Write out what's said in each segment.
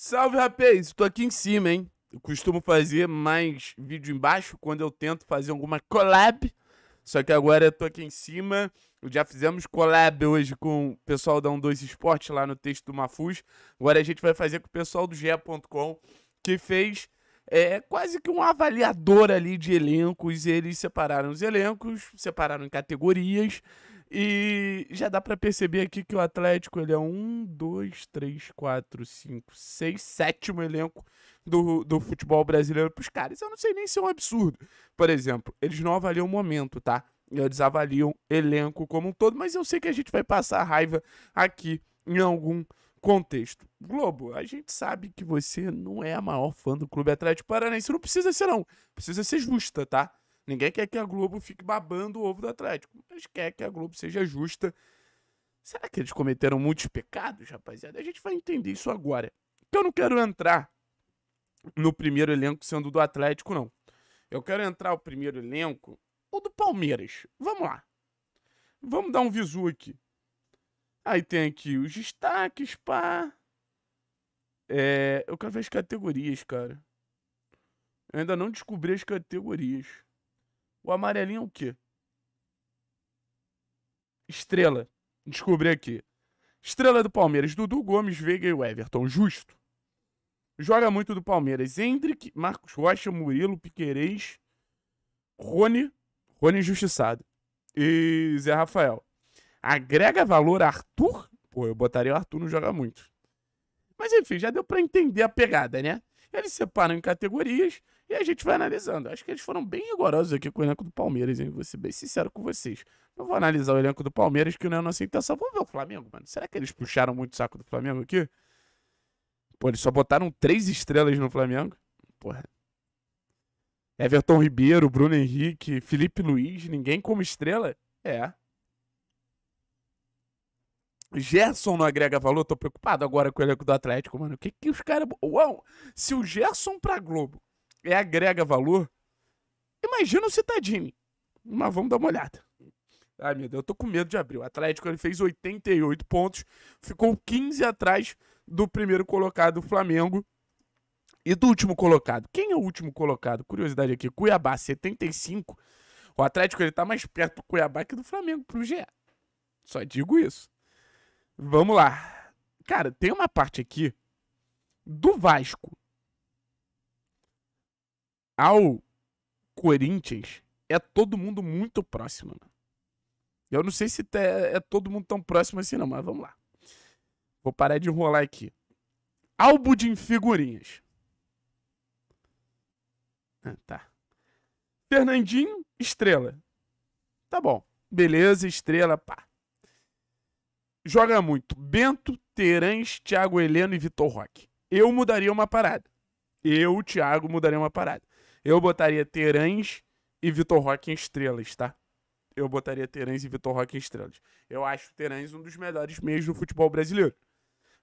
Salve, rapaz! Estou aqui em cima, hein? Eu costumo fazer mais vídeo embaixo quando eu tento fazer alguma collab. Só que agora eu tô aqui em cima. Já fizemos collab hoje com o pessoal da 12 Esporte lá no texto do Mafuz. Agora a gente vai fazer com o pessoal do GE.com, que fez é, quase que um avaliador ali de elencos. Eles separaram os elencos, separaram em categorias. E já dá para perceber aqui que o Atlético ele é um, dois, três, quatro, cinco, seis, sétimo elenco do, do futebol brasileiro para os caras. Eu não sei nem se é um absurdo. Por exemplo, eles não avaliam o momento, tá? Eles avaliam elenco como um todo, mas eu sei que a gente vai passar raiva aqui em algum contexto. Globo, a gente sabe que você não é a maior fã do Clube Atlético Paranaense. Não precisa ser, não. Precisa ser justa, tá? Ninguém quer que a Globo fique babando o ovo do Atlético, mas quer que a Globo seja justa. Será que eles cometeram muitos pecados, rapaziada? A gente vai entender isso agora. Eu não quero entrar no primeiro elenco sendo do Atlético, não. Eu quero entrar o primeiro elenco, o do Palmeiras. Vamos lá. Vamos dar um visu aqui. Aí tem aqui os destaques, pá. É, eu quero ver as categorias, cara. Eu ainda não descobri as categorias. O amarelinho é o quê? Estrela. Descobri aqui. Estrela do Palmeiras. Dudu Gomes, Veiga e Everton. Justo. Joga muito do Palmeiras. Hendrick, Marcos Rocha, Murilo, Piquerez, Rony. Rony injustiçado. E Zé Rafael. Agrega valor Arthur? Pô, eu botaria o Arthur não joga muito. Mas enfim, já deu para entender a pegada, né? Eles separam em categorias e a gente vai analisando. Acho que eles foram bem rigorosos aqui com o elenco do Palmeiras, hein? Vou ser bem sincero com vocês. Não vou analisar o elenco do Palmeiras, que não é a nossa intenção. Vamos ver o Flamengo, mano. Será que eles puxaram muito o saco do Flamengo aqui? Pô, eles só botaram três estrelas no Flamengo. Porra. Everton Ribeiro, Bruno Henrique, Felipe Luiz, ninguém como estrela? É. Gerson não agrega valor, tô preocupado agora com o elenco do Atlético, mano. O que que os caras. Uau! Se o Gerson pra Globo é agrega valor, imagina o Citadini. Mas vamos dar uma olhada. Ai, meu Deus, eu tô com medo de abrir. O Atlético ele fez 88 pontos, ficou 15 atrás do primeiro colocado, Flamengo. E do último colocado. Quem é o último colocado? Curiosidade aqui, Cuiabá, 75. O Atlético ele tá mais perto do Cuiabá que do Flamengo pro GE. Só digo isso. Vamos lá. Cara, tem uma parte aqui do Vasco ao Corinthians é todo mundo muito próximo. Né? Eu não sei se é todo mundo tão próximo assim, não, mas vamos lá. Vou parar de enrolar aqui. Álbum de figurinhas. Ah, tá. Fernandinho, estrela. Tá bom. Beleza, estrela, pá. Joga muito. Bento, Terãs, Thiago Heleno e Vitor Roque. Eu mudaria uma parada. Eu, Thiago, mudaria uma parada. Eu botaria Terãs e Vitor Roque em estrelas, tá? Eu botaria Terãs e Vitor Roque em estrelas. Eu acho o Terãs um dos melhores meios do futebol brasileiro.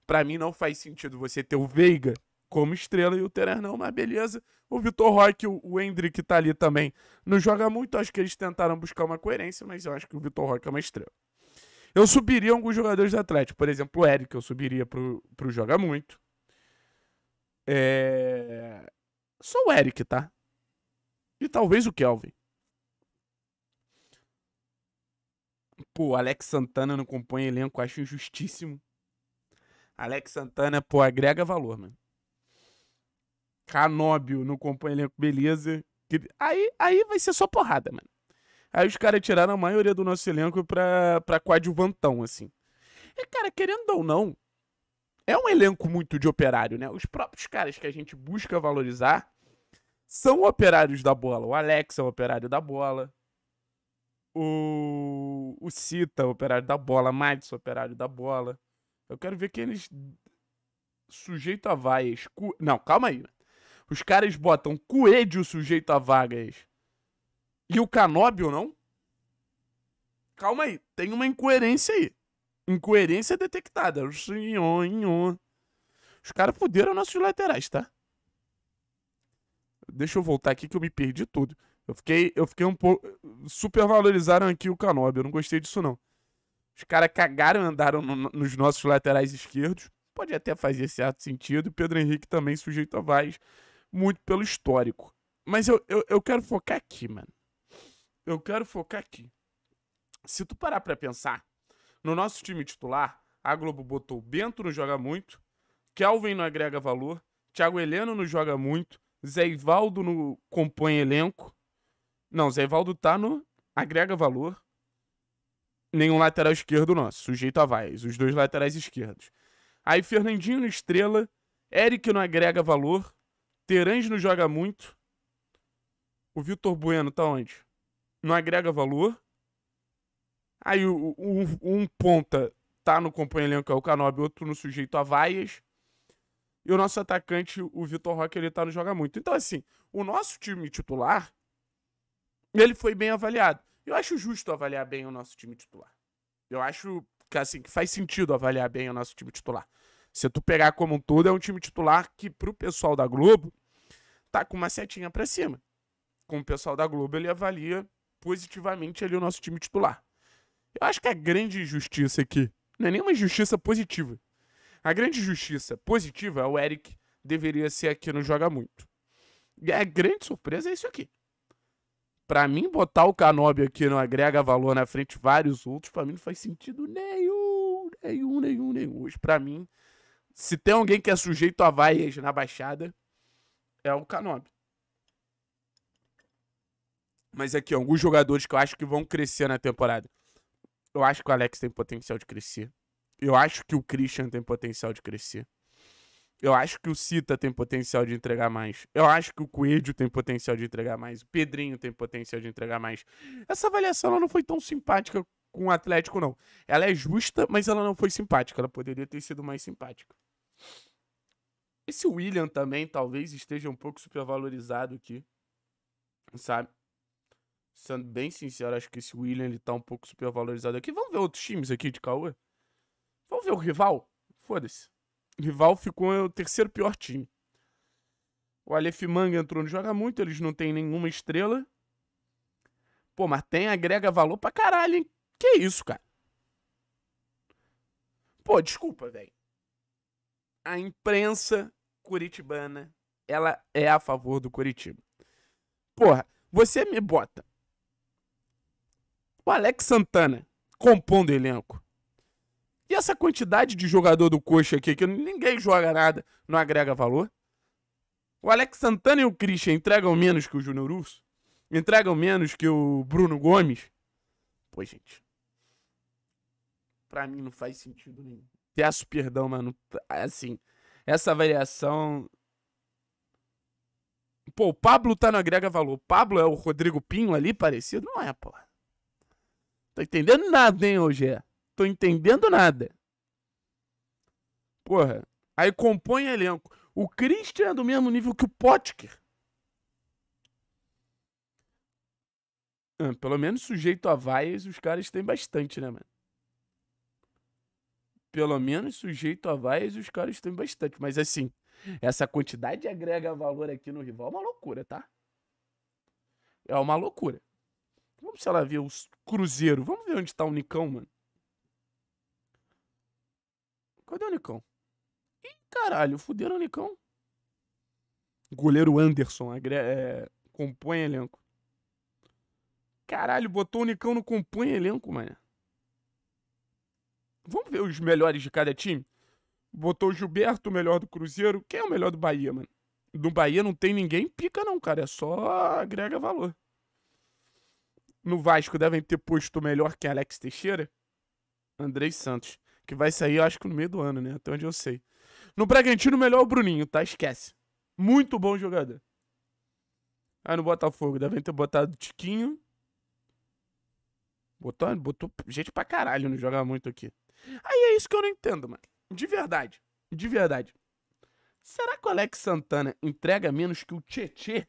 Para mim não faz sentido você ter o Veiga como estrela e o Terãs não, mas beleza. O Vitor Roque, o, o Hendrick tá ali também. Não joga muito, acho que eles tentaram buscar uma coerência, mas eu acho que o Vitor Roque é uma estrela. Eu subiria alguns jogadores do Atlético, por exemplo, o Eric, eu subiria pro, pro Joga Muito. É... Só o Eric, tá? E talvez o Kelvin. Pô, Alex Santana não compõe elenco, acho injustíssimo. Alex Santana, pô, agrega valor, mano. Canóbio não compõe elenco, beleza. Aí, aí vai ser só porrada, mano. Aí os caras tiraram a maioria do nosso elenco pra, pra coadjuvantão, assim. E, cara, querendo ou não, é um elenco muito de operário, né? Os próprios caras que a gente busca valorizar são operários da bola. O Alex é operário da bola. O, o Cita é operário da bola. Madison é operário da bola. Eu quero ver que eles. Sujeito a vaias. Cu... Não, calma aí. Os caras botam Coelho sujeito a vagas. E o Canóbio não? Calma aí. Tem uma incoerência aí. Incoerência detectada. Os caras fuderam nossos laterais, tá? Deixa eu voltar aqui que eu me perdi tudo. Eu fiquei, eu fiquei um pouco. Supervalorizaram aqui o Canóbio. Eu não gostei disso, não. Os caras cagaram e andaram no, nos nossos laterais esquerdos. pode até fazer certo sentido. Pedro Henrique também sujeito a Vaz, muito pelo histórico. Mas eu, eu, eu quero focar aqui, mano. Eu quero focar aqui. Se tu parar pra pensar, no nosso time titular, a Globo botou Bento no joga muito, Kelvin não agrega valor, Thiago Heleno não joga muito, Zé Ivaldo no compõe elenco. Não, Zé Ivaldo tá no agrega valor. Nenhum lateral esquerdo nosso, sujeito a vaias, os dois laterais esquerdos. Aí Fernandinho no estrela, Eric não agrega valor, Terãs não joga muito. O Vitor Bueno tá onde? Não agrega valor. Aí o, o, um ponta tá no companheiro que é o Canobi, outro no sujeito a vaias. E o nosso atacante, o Vitor Roque, ele tá no Joga Muito. Então, assim, o nosso time titular, ele foi bem avaliado. Eu acho justo avaliar bem o nosso time titular. Eu acho que, assim, que faz sentido avaliar bem o nosso time titular. Se tu pegar como um todo, é um time titular que, pro pessoal da Globo, tá com uma setinha para cima. Com o pessoal da Globo, ele avalia positivamente ali o nosso time titular. Eu acho que a grande injustiça aqui não é nenhuma injustiça positiva. A grande injustiça positiva é o Eric deveria ser aqui no Joga Muito. E a grande surpresa é isso aqui. Pra mim, botar o Canobi aqui não agrega valor na frente vários outros, pra mim não faz sentido nenhum, nenhum, nenhum, nenhum. Hoje, pra mim, se tem alguém que é sujeito a vaias na Baixada, é o Canobi. Mas aqui, alguns jogadores que eu acho que vão crescer na temporada. Eu acho que o Alex tem potencial de crescer. Eu acho que o Christian tem potencial de crescer. Eu acho que o Cita tem potencial de entregar mais. Eu acho que o Coelho tem potencial de entregar mais. O Pedrinho tem potencial de entregar mais. Essa avaliação não foi tão simpática com o Atlético, não. Ela é justa, mas ela não foi simpática. Ela poderia ter sido mais simpática. Esse William também talvez esteja um pouco supervalorizado aqui. Sabe? Sendo bem sincero, acho que esse William ele tá um pouco supervalorizado aqui. Vamos ver outros times aqui de Cauê? Vamos ver o rival? Foda-se. O rival ficou o terceiro pior time. O Aleph Manga entrou no Joga Muito, eles não têm nenhuma estrela. Pô, mas tem, agrega valor pra caralho, hein? Que isso, cara? Pô, desculpa, velho. A imprensa curitibana, ela é a favor do Curitiba. Porra, você me bota o Alex Santana compondo elenco. E essa quantidade de jogador do coxa aqui, que ninguém joga nada, não agrega valor. O Alex Santana e o Christian entregam menos que o Júnior Urso? Entregam menos que o Bruno Gomes? Pô, gente. Pra mim não faz sentido nenhum. Peço perdão, mano. Assim, essa variação. Pô, o Pablo tá no agrega valor. O Pablo é o Rodrigo Pinho ali, parecido? Não é, porra. Tô entendendo nada, hein, Rogé? Tô entendendo nada. Porra. Aí compõe elenco. O Christian é do mesmo nível que o Potker. Ah, pelo menos sujeito a vaias, os caras têm bastante, né, mano? Pelo menos sujeito a vaias, os caras têm bastante. Mas assim, essa quantidade agrega valor aqui no rival é uma loucura, tá? É uma loucura. Vamos, sei lá, ver os Cruzeiro. Vamos ver onde tá o Nicão, mano. Cadê o Nicão? Ih, caralho, fuderam o Nicão. Goleiro Anderson, é, compõe elenco. Caralho, botou o Nicão no compõe elenco, mano. Vamos ver os melhores de cada time? Botou o Gilberto, o melhor do Cruzeiro. Quem é o melhor do Bahia, mano? Do Bahia não tem ninguém pica, não, cara. É só agrega valor no Vasco devem ter posto melhor que Alex Teixeira? Andrei Santos. Que vai sair, acho que no meio do ano, né? Até onde eu sei. No Bragantino, melhor o Bruninho, tá? Esquece. Muito bom jogador. Aí no Botafogo, devem ter botado Tiquinho. Botou, botou gente pra caralho no jogar muito aqui. Aí é isso que eu não entendo, mano. De verdade. De verdade. Será que o Alex Santana entrega menos que o Tietê?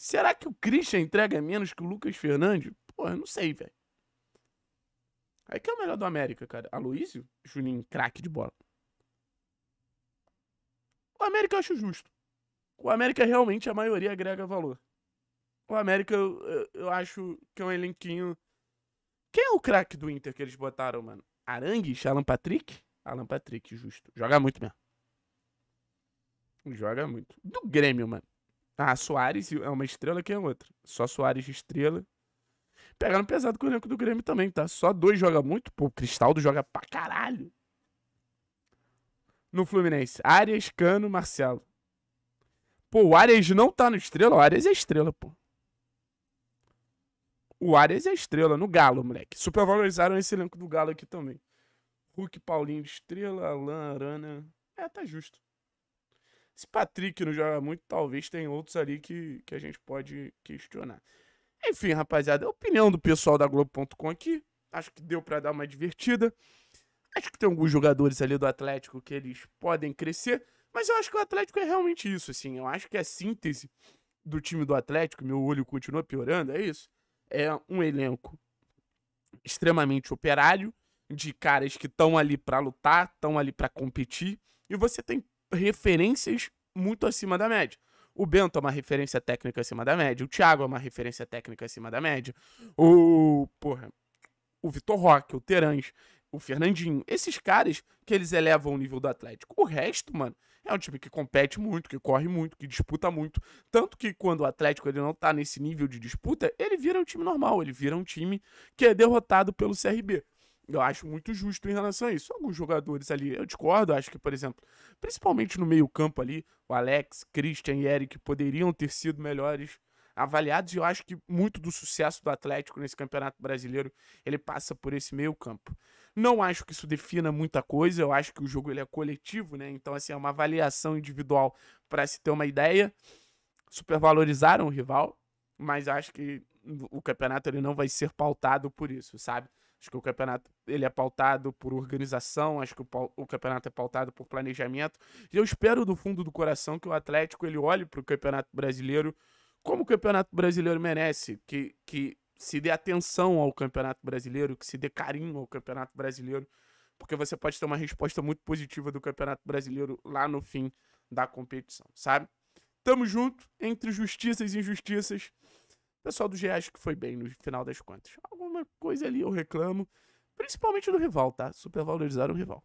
Será que o Christian entrega menos que o Lucas Fernandes? Porra, eu não sei, velho. Aí que é o melhor do América, cara. Aloysio? Juninho, craque de bola. O América eu acho justo. O América realmente a maioria agrega valor. O América eu, eu, eu acho que é um elenquinho. Quem é o craque do Inter que eles botaram, mano? Arangues? Alan Patrick? Alan Patrick, justo. Joga muito mesmo. Joga muito. Do Grêmio, mano. Ah, Soares é uma estrela, quem é outra? Só Soares estrela. Pegando pesado com o elenco do Grêmio também, tá? Só dois joga muito. Pô, o Cristaldo joga pra caralho. No Fluminense. Arias, Cano, Marcelo. Pô, o Arias não tá no estrela? O Arias é estrela, pô. O Arias é estrela no Galo, moleque. Supervalorizaram esse elenco do Galo aqui também. Hulk, Paulinho estrela, Alan, Arana. É, tá justo. Se Patrick não joga muito, talvez tenha outros ali que, que a gente pode questionar. Enfim, rapaziada, a opinião do pessoal da Globo.com aqui. Acho que deu para dar uma divertida. Acho que tem alguns jogadores ali do Atlético que eles podem crescer. Mas eu acho que o Atlético é realmente isso, assim. Eu acho que a síntese do time do Atlético, meu olho continua piorando, é isso. É um elenco extremamente operário, de caras que estão ali para lutar, estão ali para competir, e você tem referências muito acima da média. O Bento é uma referência técnica acima da média. O Thiago é uma referência técnica acima da média. O. Porra. O Vitor Roque, o Terãs, o Fernandinho. Esses caras que eles elevam o nível do Atlético. O resto, mano, é um time que compete muito, que corre muito, que disputa muito. Tanto que quando o Atlético ele não tá nesse nível de disputa, ele vira um time normal. Ele vira um time que é derrotado pelo CRB. Eu acho muito justo em relação a isso. Alguns jogadores ali, eu discordo, acho que, por exemplo, principalmente no meio-campo ali, o Alex, Christian e Eric poderiam ter sido melhores avaliados, e eu acho que muito do sucesso do Atlético nesse Campeonato Brasileiro, ele passa por esse meio-campo. Não acho que isso defina muita coisa, eu acho que o jogo ele é coletivo, né? Então, assim, é uma avaliação individual para se ter uma ideia. Supervalorizaram o rival, mas acho que o campeonato ele não vai ser pautado por isso, sabe? Acho que o campeonato ele é pautado por organização, acho que o, o, campeonato é pautado por planejamento. E eu espero do fundo do coração que o Atlético ele olhe para o Campeonato Brasileiro como o Campeonato Brasileiro merece, que, que se dê atenção ao Campeonato Brasileiro, que se dê carinho ao Campeonato Brasileiro, porque você pode ter uma resposta muito positiva do Campeonato Brasileiro lá no fim da competição, sabe? Tamo junto entre justiças e injustiças. O pessoal do GE acho que foi bem no final das contas. Alguma coisa ali eu reclamo. Principalmente do rival, tá? Supervalorizaram o rival.